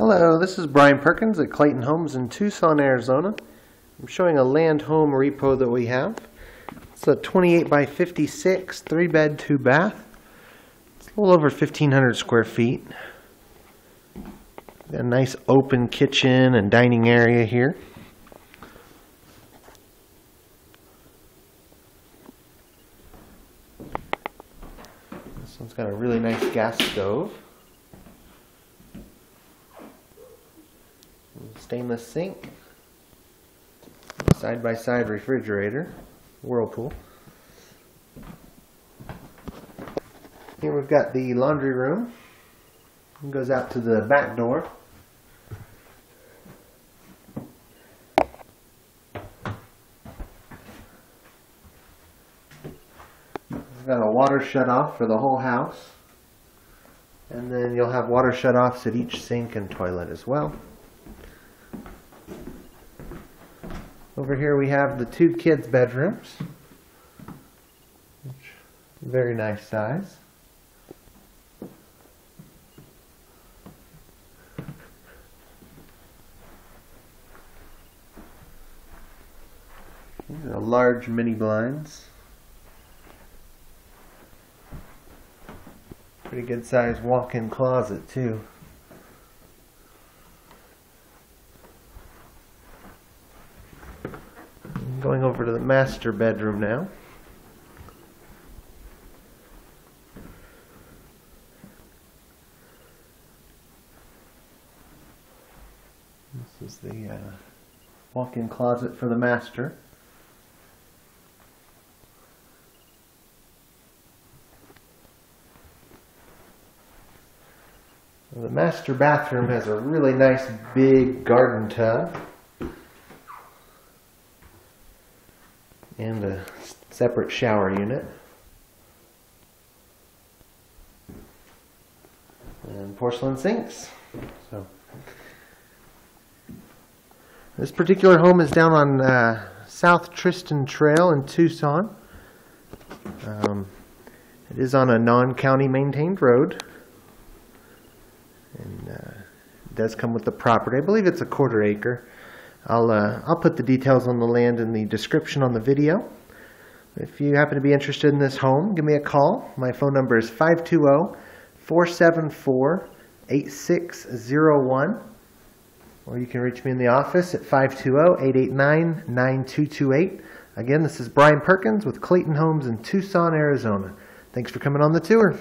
Hello, this is Bryan Perkins at Clayton Homes in Tucson, Arizona. I'm showing a land home repo that we have. It's a 28 by 56, three bed, two bath. It's a little over 1,500 square feet. Got a nice open kitchen and dining area here. This one's got a really nice gas stove. Stainless sink. Side by side refrigerator. Whirlpool. Here we've got the laundry room. It goes out to the back door. We've got a water shut off for the whole house. And then you'll have water shut offs at each sink and toilet as well. Over here we have the two kids' bedrooms. Which, very nice size. These are large mini blinds. Pretty good sized walk-in closet too. Going over to the master bedroom now. This is the uh, walk-in closet for the master. The master bathroom has a really nice big garden tub and a separate shower unit. And porcelain sinks. So this particular home is down on uh, South Tristan Trail in Tucson. Um, it is on a non-county maintained road. And uh, it does come with the property. I believe it's a quarter acre. I'll, uh, I'll put the details on the land in the description on the video. If you happen to be interested in this home, give me a call. My phone number is 520-474-8601. Or you can reach me in the office at 520-889-9228. Again, this is Bryan Perkins with Clayton Homes in Tucson, Arizona. Thanks for coming on the tour.